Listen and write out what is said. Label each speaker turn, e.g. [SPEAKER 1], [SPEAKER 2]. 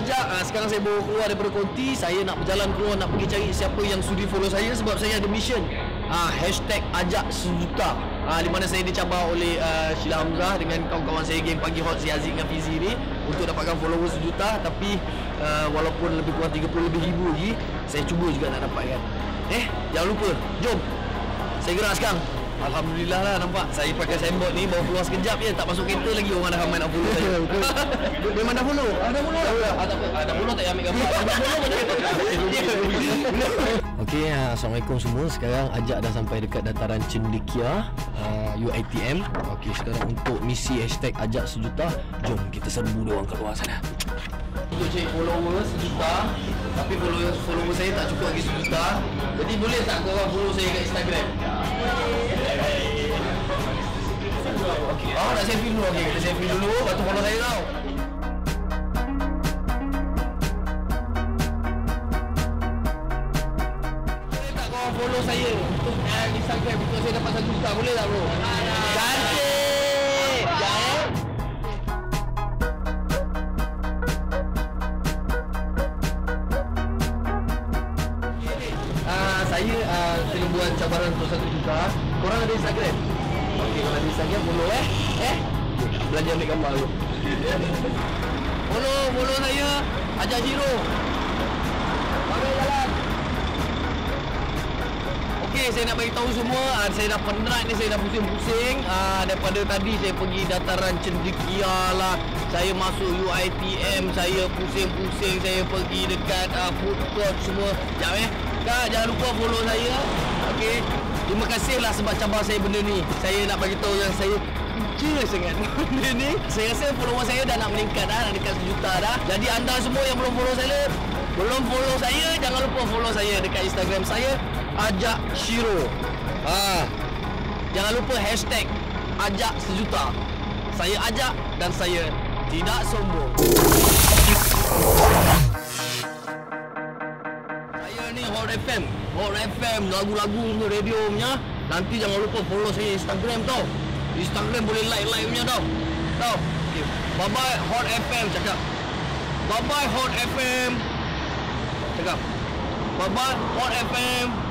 [SPEAKER 1] ajak ah, Sekarang saya bawa keluar daripada konti. Saya nak berjalan keluar Nak pergi cari siapa yang sudi follow saya Sebab saya ada mission. Ah, Hashtag ajak sejuta. Ah, Di mana saya dicabar oleh uh, Sheila Hamzah Dengan kawan-kawan saya Geng Pagi Hot Si Aziz dengan Fizi ni Untuk dapatkan followers sejuta. Tapi uh, Walaupun lebih kurang 30 lebih ribu lagi Saya cuba juga nak dapatkan. Eh jangan lupa Jom. Saya gerak sekarang Alhamdulillah lah nampak? Saya pakai signboard ni Bawa keluar sekejap je Tak masuk kereta lagi Orang dah ramai nak follow saya Memang dah follow? Ah, dah follow dah ah, tak apa ah, Dah follow tak payah ambil gambar. Okey, uh, Assalamualaikum semua. Sekarang ajak dah sampai dekat dataran Cendekia uh, UITM Okey, sekarang untuk misi hashtag ajak sejuta Jom kita serbu dia orang kat luar sana. Untuk cari follower sejuta Tapi follower, follower saya tak cukup lagi sejuta. Jadi boleh tak korang follow saya kat Instagram? Okey, oh nak selfie dulu. Okey, kita selfie dulu. Lepas tu follow saya tau. Boleh tak korang follow saya Untuk uh, Instagram? Untuk saya dapat satu juta. Boleh tak bro? Cantik saya uh, tengah buat cabaran untuk satu juta. Korang ada Instagram? Okey, kalau ada Instagram follow eh. Eh? Belajar ambil gambar dulu. follow, follow saya. Ajak Jiro. Mari jalan. Okey, saya nak bagi tahu semua, uh, saya dah penat ni, saya dah pusing-pusing. Uh, daripada tadi saya pergi dataran Cendekia lah. Saya masuk UiTM, saya pusing-pusing, saya pergi dekat uh, food court semua. Sekejap eh. Kak, jangan lupa follow saya. Okey. Terima kasihlah sebab cabar saya benda ni. Saya nak bagi tahu yang saya kecil sangat benda ni. Saya rasa follower saya dah nak meningkat dah, nak dekat sejuta dah. Jadi anda semua yang belum follow saya, belum follow saya, jangan lupa follow saya dekat Instagram saya ajak Shiro. Ha. Jangan lupa hashtag ajak sejuta. Saya ajak dan saya tidak sombong. Ni Hot FM Hot FM Lagu-lagu punya radio punya. Nanti jangan lupa follow saya Instagram tau. Instagram boleh like-like punya tau. Tau. Okay. Bye bye Hot FM cakap. Bye bye Hot FM Cakap. Bye bye Hot FM